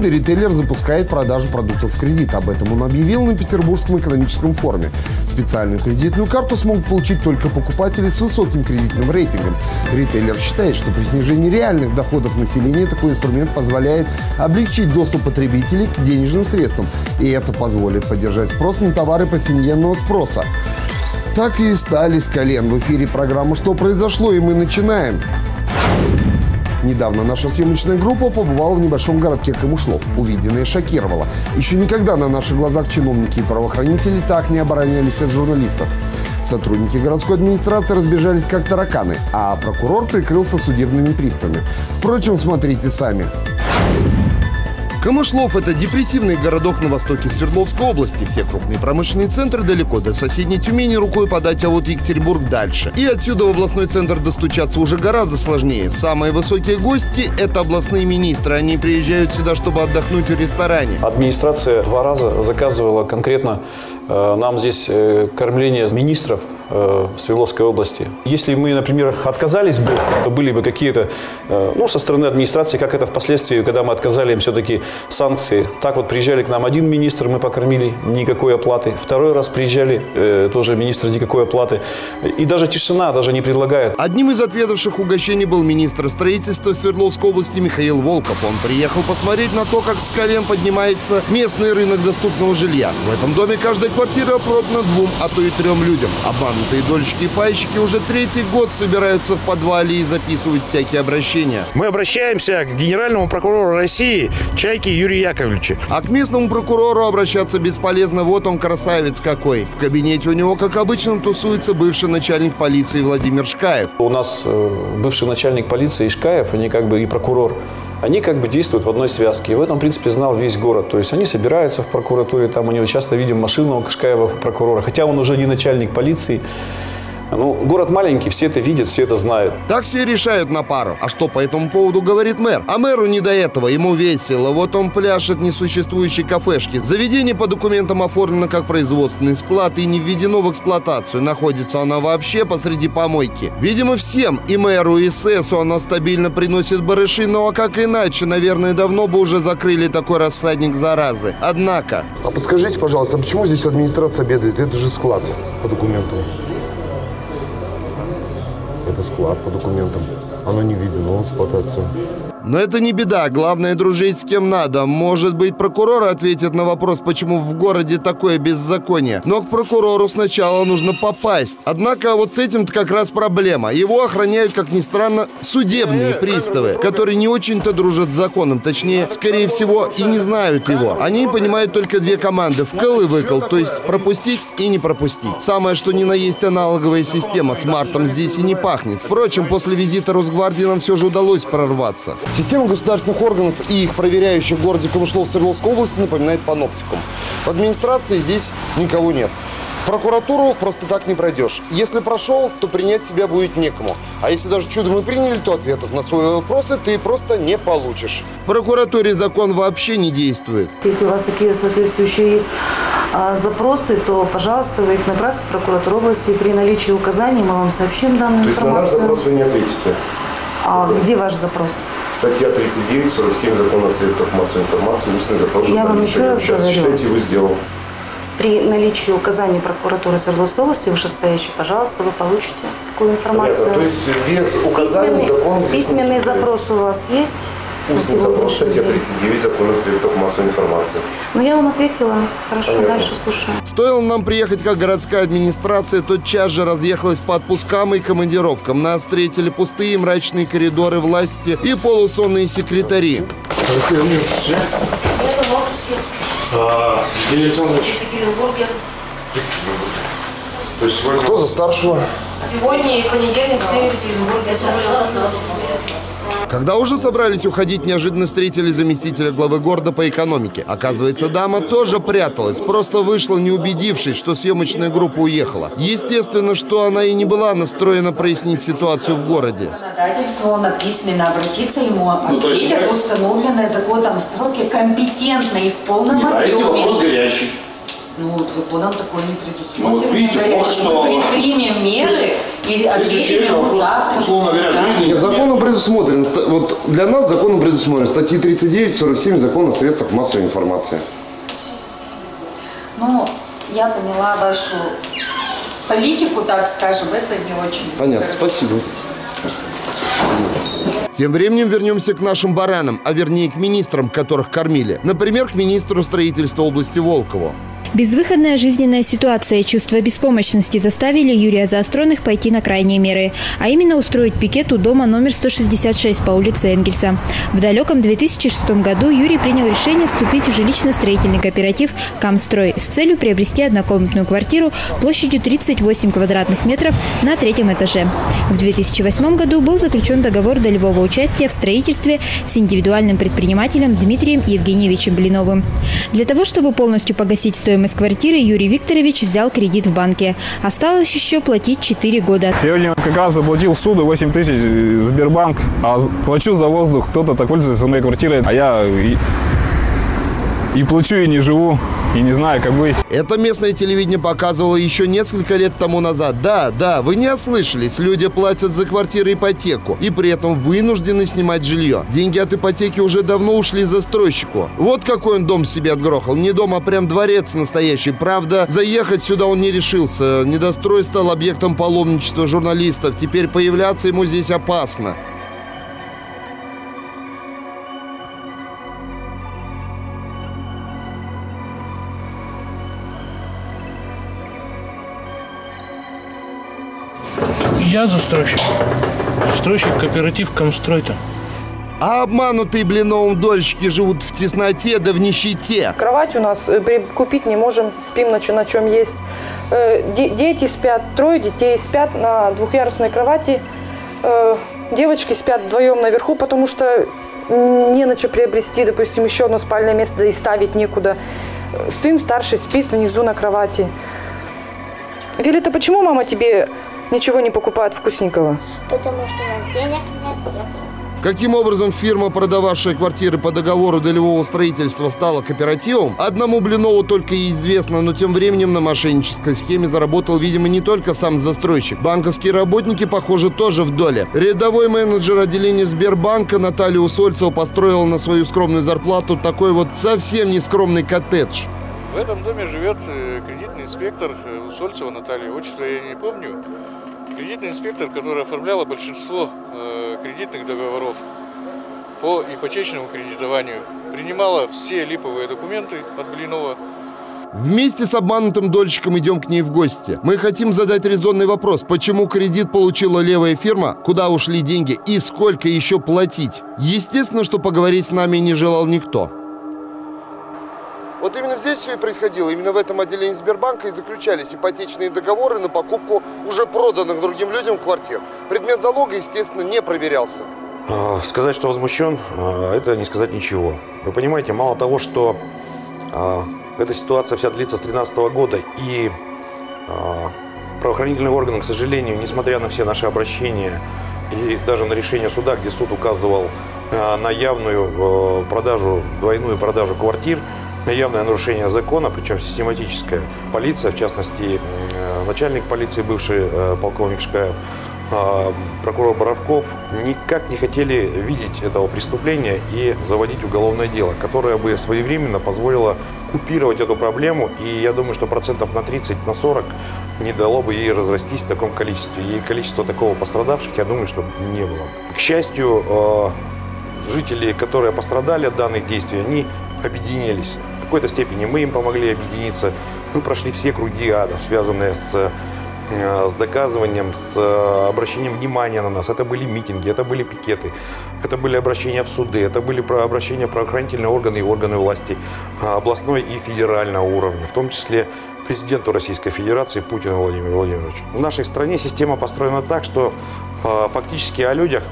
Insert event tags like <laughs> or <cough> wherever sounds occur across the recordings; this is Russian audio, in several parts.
Крупный ритейлер запускает продажу продуктов в кредит. Об этом он объявил на Петербургском экономическом форуме. Специальную кредитную карту смогут получить только покупатели с высоким кредитным рейтингом. Ритейлер считает, что при снижении реальных доходов населения такой инструмент позволяет облегчить доступ потребителей к денежным средствам. И это позволит поддержать спрос на товары повседневного спроса. Так и встали с колен. В эфире программа «Что произошло?» и мы начинаем. Недавно наша съемочная группа побывала в небольшом городке Камышлов. Увиденное шокировало. Еще никогда на наших глазах чиновники и правоохранители так не оборонялись от журналистов. Сотрудники городской администрации разбежались как тараканы, а прокурор прикрылся судебными приставами. Впрочем, смотрите сами. Камышлов – это депрессивный городок на востоке Свердловской области. Все крупные промышленные центры далеко, до соседней Тюмени рукой подать, а вот Екатеринбург дальше. И отсюда в областной центр достучаться уже гораздо сложнее. Самые высокие гости – это областные министры. Они приезжают сюда, чтобы отдохнуть в ресторане. Администрация два раза заказывала конкретно нам здесь э, кормление министров э, в Свердловской области. Если мы, например, отказались бы, то были бы какие-то, э, ну, со стороны администрации, как это впоследствии, когда мы отказали им все-таки санкции. Так вот приезжали к нам один министр, мы покормили, никакой оплаты. Второй раз приезжали, э, тоже министр, никакой оплаты. И даже тишина даже не предлагает. Одним из отведавших угощений был министр строительства Свердловской области Михаил Волков. Он приехал посмотреть на то, как с колен поднимается местный рынок доступного жилья. В этом доме каждая квартира продана двум, а то и трем людям. Обманутые дольщики и пайщики уже третий год собираются в подвале и записывают всякие обращения. Мы обращаемся к генеральному прокурору России Чайке Юрию Яковлевичу. А к местному прокурору обращаться бесполезно. Вот он красавец какой. В кабинете у него, как обычно, тусуется бывший начальник полиции Владимир Шкаев. У нас э, бывший начальник полиции Ишкаев, они как бы и прокурор, они как бы действуют в одной связке. И в этом, в принципе, знал весь город. То есть они собираются в прокуратуре, там у часто видим машину Кашкаева прокурора, хотя он уже не начальник полиции. Ну, город маленький, все это видят, все это знают. Так все решают на пару. А что по этому поводу говорит мэр? А мэру не до этого, ему весело. Вот он пляшет несуществующей кафешке. Заведение по документам оформлено как производственный склад и не введено в эксплуатацию. Находится она вообще посреди помойки. Видимо, всем, и мэру, и СЭСу оно стабильно приносит барыши, но а как иначе? Наверное, давно бы уже закрыли такой рассадник заразы. Однако... А подскажите, пожалуйста, а почему здесь администрация обедает? Это же склад по документам. Склад по документам. Оно не введено в эксплуатацию. Но это не беда, главное дружить с кем надо. Может быть, прокурор ответит на вопрос, почему в городе такое беззаконие. Но к прокурору сначала нужно попасть. Однако вот с этим-то как раз проблема. Его охраняют, как ни странно, судебные приставы, которые не очень-то дружат с законом. Точнее, скорее всего, и не знают его. Они понимают только две команды – вкл и выкл, то есть пропустить и не пропустить. Самое, что ни на есть аналоговая система. С Мартом здесь и не пахнет. Впрочем, после визита Росгвардии нам все же удалось прорваться. Система государственных органов и их проверяющих в городе Камышлов Свердловской области напоминает паноптикум. В администрации здесь никого нет. В прокуратуру просто так не пройдешь. Если прошел, то принять тебя будет некому. А если даже чудом и приняли, то ответов на свои вопросы ты просто не получишь. В прокуратуре закон вообще не действует. Если у вас такие соответствующие есть а, запросы, то, пожалуйста, вы их направьте в прокуратуру области. При наличии указаний мы вам сообщим данную То есть на наш информацию. запрос вы не ответите? А где ваш запрос? Статья 39, 47 Закона о средствах массовой информации, устный запрос Я вам еще раз Сейчас говорю. считайте, вы сделал. При наличии указаний прокуратуры Свердловской области вышестоящей, пожалуйста, вы получите такую информацию. Понятно. То есть без указаний Письменный, закон письменный запрос у вас есть? Устный запрос, статья день? 39 Закона о средствах массовой информации. Ну, я вам ответила. Хорошо, Понятно. дальше слушаю. Стоило нам приехать как городская администрация, тотчас же разъехалась по отпускам и командировкам. Нас встретили пустые мрачные коридоры власти и полусонные секретари. Евгений Александрович, сегодня... Кто за старшего? Сегодня и понедельник в Екатеринбурге. Когда уже собрались уходить, неожиданно встретили заместителя главы города по экономике. Оказывается, дама тоже пряталась, просто вышла, не убедившись, что съемочная группа уехала. Естественно, что она и не была настроена прояснить ситуацию в городе. законодательству на письменно обратиться ему, Ну, то есть установленные законом сроки компетентно и в полном если объеме. вопрос горячий? Ну, вот законом такое не Ну, предусмотрено. вот видите, вот что- мы предпримем меры И ответим ему завтра. условно говоря, жизни Законом предусмотрен, вот для нас законом предусмотрен статьи 39, 47 закона о средствах массовой информации. Ну, я поняла вашу политику, так скажем, это не очень. Понятно, спасибо. Тем временем вернемся к нашим баранам, а вернее к министрам, которых кормили. Например, к министру строительства области Волкову. Безвыходная жизненная ситуация и чувство беспомощности заставили Юрия Заостроных пойти на крайние меры, а именно устроить пикет у дома номер 166 по улице Энгельса. В далеком 2006 году Юрий принял решение вступить в жилищно-строительный кооператив «Камстрой» с целью приобрести однокомнатную квартиру площадью 38 квадратных метров на третьем этаже. В 2008 году был заключен договор долевого участия в строительстве с индивидуальным предпринимателем Дмитрием Евгеньевичем Блиновым. Для того, чтобы полностью погасить стоимость квартиры, Юрий Викторович взял кредит в банке. Осталось еще платить 4 года. Сегодня как раз заплатил суду 8 тысяч Сбербанк, а плачу за воздух. Кто-то так пользуется моей квартирой, а я и, плачу, и не живу, и не знаю, как быть. Это местное телевидение показывало еще несколько лет тому назад. Да, да, вы не ослышались. Люди платят за квартиры ипотеку и при этом вынуждены снимать жилье. Деньги от ипотеки уже давно ушли застройщику. Вот какой он дом себе отгрохал. Не дом, а прям дворец настоящий. Правда, заехать сюда он не решился. Недострой стал объектом паломничества журналистов. Теперь появляться ему здесь опасно. Я застройщик. Застройщик кооператив Комстройта. А обманутые блиновым дольщики живут в тесноте да в нищете. Кровать у нас э, купить не можем, спим на, чё- на чем есть. Э, де- дети спят, трое детей спят на двухъярусной кровати. Э, девочки спят вдвоем наверху, потому что не на что приобрести, допустим, еще одно спальное место, да и ставить некуда. Сын старший спит внизу на кровати. Виолетта, почему мама тебе ничего не покупает вкусненького? Потому что у нас денег нет. Я Каким образом фирма, продававшая квартиры по договору долевого строительства, стала кооперативом, одному Блинову только и известно, но тем временем на мошеннической схеме заработал, видимо, не только сам застройщик. Банковские работники, похоже, тоже в доле. Рядовой менеджер отделения Сбербанка Наталья Усольцева построила на свою скромную зарплату такой вот совсем не скромный коттедж. В этом доме живет э, кредитный инспектор э, Усольцева Наталья. Отчество я не помню. Кредитный инспектор, которая оформляла большинство э, кредитных договоров по ипотечному кредитованию. Принимала все липовые документы от Блинова. Вместе с обманутым дольщиком идем к ней в гости. Мы хотим задать резонный вопрос, почему кредит получила левая фирма, куда ушли деньги и сколько еще платить. Естественно, что поговорить с нами не желал никто. Вот именно здесь все и происходило. Именно в этом отделении Сбербанка и заключались ипотечные договоры на покупку уже проданных другим людям квартир. Предмет залога, естественно, не проверялся. А, Сказать, что возмущен, а, это не сказать ничего. Вы понимаете, мало того, что а, эта ситуация вся длится с 2013 года, и правоохранительные органы, к сожалению, несмотря на все наши обращения и даже на решение суда, где суд указывал на явную продажу, двойную продажу квартир, явное нарушение закона, причем систематическое. Полиция, в частности, э, начальник полиции, бывший э, полковник Шкаев, а, прокурор Боровков никак не хотели видеть этого преступления и заводить уголовное дело, которое бы своевременно позволило купировать эту проблему. И я думаю, что процентов на 30, на 40 не дало бы ей разрастись в таком количестве. И количество такого пострадавших, я думаю, что не было. К счастью, э, жители, которые пострадали от данных действий, они объединились. В какой-то степени мы им помогли объединиться. Мы прошли все круги ада, связанные с э, с доказыванием, с э, обращением внимания на нас. Это были митинги, это были пикеты, это были обращения в суды, это были обращения в правоохранительные органы и органы власти э, областной и федерального уровня, в том числе президенту Российской Федерации Путину Владимиру Владимировичу. В нашей стране система построена так, что э, фактически о людях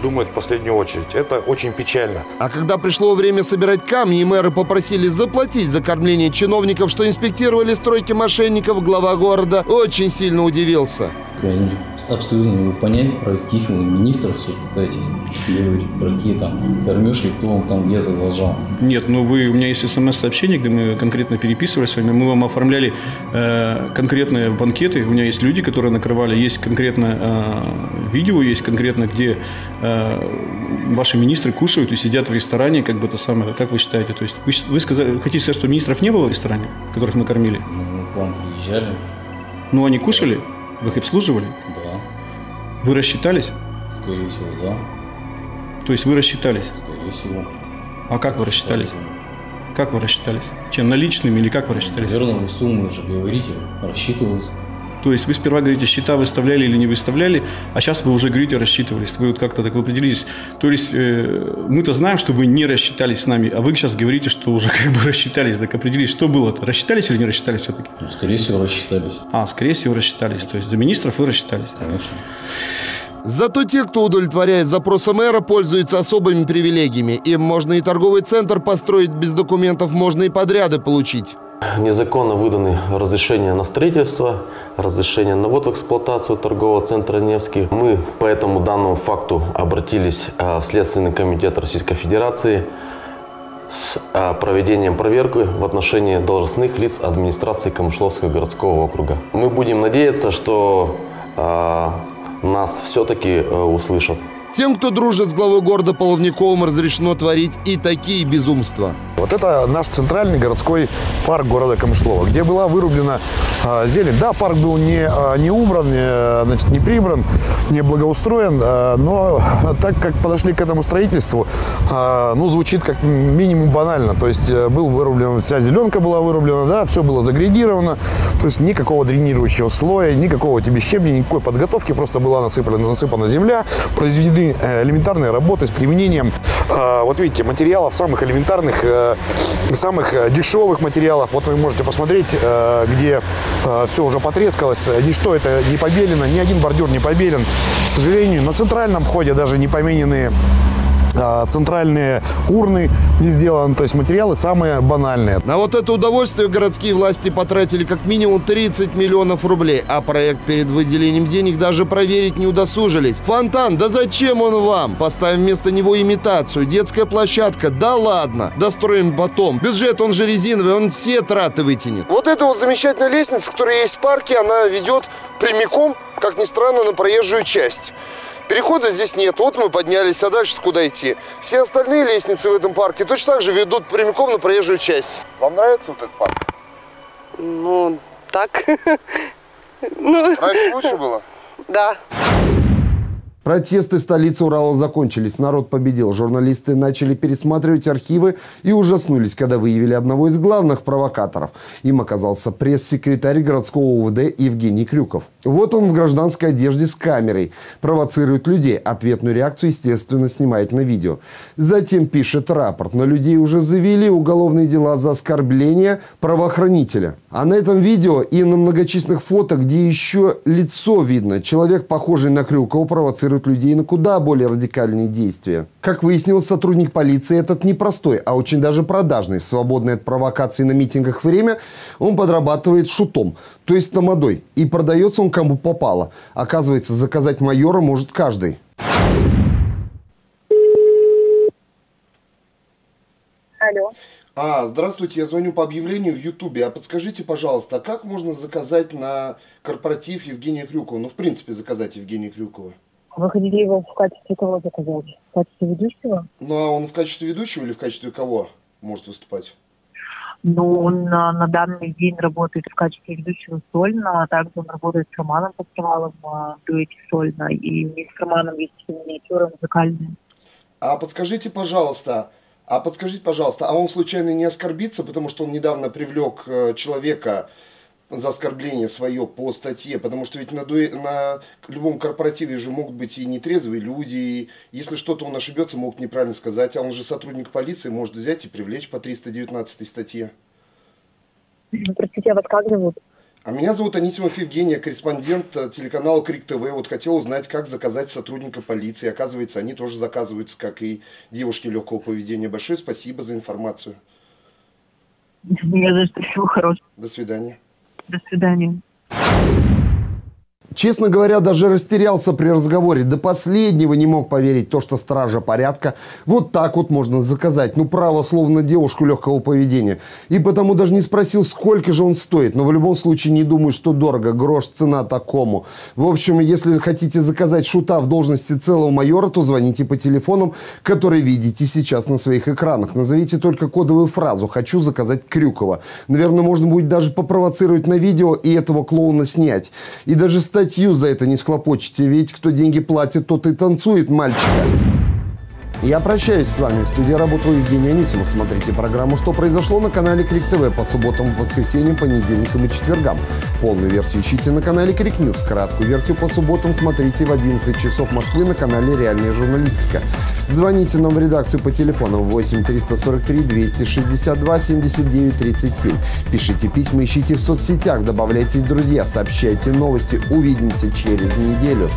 думают в последнюю очередь. Это очень печально. А когда пришло время собирать камни, и мэры попросили заплатить за кормление чиновников, что инспектировали стройки мошенников, глава города очень сильно удивился. Абсолютно не могу понять, про каких вы министров все пытаетесь говорить, про какие там кормежки, кто вам там где задолжал. Нет, ну вы, у меня есть смс-сообщение, где мы конкретно переписывались с вами, мы вам оформляли э, конкретные банкеты, у меня есть люди, которые накрывали, есть конкретно э, видео, есть конкретно, где э, ваши министры кушают и сидят в ресторане, как бы это самое, как вы считаете? То есть вы, вы сказали, хотите сказать, что министров не было в ресторане, которых мы кормили? Ну, к вам приезжали. Ну, они кушали? Вы их обслуживали? Да. Вы рассчитались? Скорее всего, да. То есть вы рассчитались? Скорее всего. А как вы рассчитались? Как вы рассчитались? Чем, наличными или как вы рассчитались? Верно, вы сумму же говорите, рассчитывались. То есть вы сперва говорите, счета выставляли или не выставляли, а сейчас вы уже говорите, рассчитывались. Вы вот как-то так определились. То есть э, мы-то знаем, что вы не рассчитались с нами, а вы сейчас говорите, что уже <laughs> как бы рассчитались. Так определились, что было-то? Рассчитались или не рассчитались все-таки? Ну, скорее всего, рассчитались. А, скорее всего, рассчитались. То есть за министров вы рассчитались? Конечно. Зато те, кто удовлетворяет запросы мэра, пользуются особыми привилегиями. Им можно и торговый центр построить без документов, можно и подряды получить. Незаконно выданы разрешения на строительство, разрешение на ввод в эксплуатацию торгового центра «Невский». Мы по этому данному факту обратились в Следственный комитет Российской Федерации с проведением проверки в отношении должностных лиц администрации Камышловского городского округа. Мы будем надеяться, что нас все-таки услышат. Тем, кто дружит с главой города Половниковым, разрешено творить и такие безумства. Вот это наш центральный городской парк города Камышлова, где была вырублена э, зелень. Да, парк был не, э, не убран, не, значит, не прибран, не благоустроен, э, но <laughs> так как подошли к этому строительству, э, ну, звучит как минимум банально. То есть э, был вырублен, вся зеленка была вырублена, да, все было загрегировано, то есть никакого дренирующего слоя, никакого тебе щебня, никакой подготовки, просто была насыпана, насыпана земля, произведены элементарные работы с применением, э, вот видите, материалов самых элементарных, э, самых дешевых материалов. Вот вы можете посмотреть, э, где все уже потрескалось, ничто это не побелено, ни один бордюр не побелен. К сожалению, на центральном входе даже не поменены центральные урны не сделаны, то есть материалы самые банальные. На вот это удовольствие городские власти потратили как минимум 30 миллионов рублей, а проект перед выделением денег даже проверить не удосужились. Фонтан, да зачем он вам? Поставим вместо него имитацию, детская площадка, да ладно, достроим потом. Бюджет, он же резиновый, он все траты вытянет. Вот эта вот замечательная лестница, которая есть в парке, она ведет прямиком, как ни странно, на проезжую часть. Перехода здесь нет. Вот мы поднялись, а дальше куда идти? Все остальные лестницы в этом парке точно так же ведут прямиком на проезжую часть. Вам нравится вот этот парк? Ну, так. <laughs> ну... Раньше лучше было? Да. Протесты в столице Урала закончились. Народ победил. Журналисты начали пересматривать архивы и ужаснулись, когда выявили одного из главных провокаторов. Им оказался пресс-секретарь городского УВД Евгений Крюков. Вот он в гражданской одежде с камерой. Провоцирует людей. Ответную реакцию, естественно, снимает на видео. Затем пишет рапорт. На людей уже завели уголовные дела за оскорбление правоохранителя. А на этом видео и на многочисленных фото, где еще лицо видно, человек, похожий на Крюкова, провоцирует провоцирует людей на куда более радикальные действия. Как выяснилось, сотрудник полиции этот не простой, а очень даже продажный. В свободное от провокаций на митингах время он подрабатывает шутом, то есть тамадой. И продается он кому попало. Оказывается, заказать майора может каждый. Алло. А, здравствуйте, я звоню по объявлению в Ютубе. А подскажите, пожалуйста, а как можно заказать на корпоратив Евгения Крюкова? Ну, в принципе, заказать Евгения Крюкова. Вы хотели его в качестве кого заказать? В качестве ведущего? Ну, а он в качестве ведущего или в качестве кого может выступать? Ну, он на, на данный день работает в качестве ведущего сольно, а также он работает с Романом Постовалом в дуэте сольно, и у них с Романом есть миниатюры музыкальные. А подскажите, пожалуйста, а подскажите, пожалуйста, а он случайно не оскорбится, потому что он недавно привлек э, человека, за оскорбление свое по статье, потому что ведь на, дуэ... на любом корпоративе же могут быть и нетрезвые люди, и если что-то он ошибется, могут неправильно сказать, а он же сотрудник полиции, может взять и привлечь по 319 статье. Ну, простите, а вас как зовут? А меня зовут Анисимов Евгения, корреспондент э, телеканала Крик ТВ. Вот хотел узнать, как заказать сотрудника полиции. Оказывается, они тоже заказываются, как и девушки легкого поведения. Большое спасибо за информацию. Не за что. Всего хорошего. До свидания. До свидания. Честно говоря, даже растерялся при разговоре. До последнего не мог поверить то, что стража порядка вот так вот можно заказать. Ну, право, словно девушку легкого поведения. И потому даже не спросил, сколько же он стоит. Но в любом случае не думаю, что дорого. Грош цена такому. В общем, если хотите заказать шута в должности целого майора, то звоните по телефонам, которые видите сейчас на своих экранах. Назовите только кодовую фразу «Хочу заказать Крюкова». Наверное, можно будет даже попровоцировать на видео и этого клоуна снять. И даже статью за это не схлопочете, ведь кто деньги платит, тот и танцует мальчика. Я прощаюсь с вами. В студии работал Евгений Анисимов. Смотрите программу «Что произошло» на канале Крик ТВ по субботам, воскресеньям, понедельникам и четвергам. Полную версию ищите на канале Крик Ньюс. Краткую версию по субботам смотрите в 11 часов Москвы на канале «Реальная журналистика». Звоните нам в редакцию по телефону 8 343 262 79 37. Пишите письма, ищите в соцсетях, добавляйтесь в друзья, сообщайте новости. Увидимся через неделю.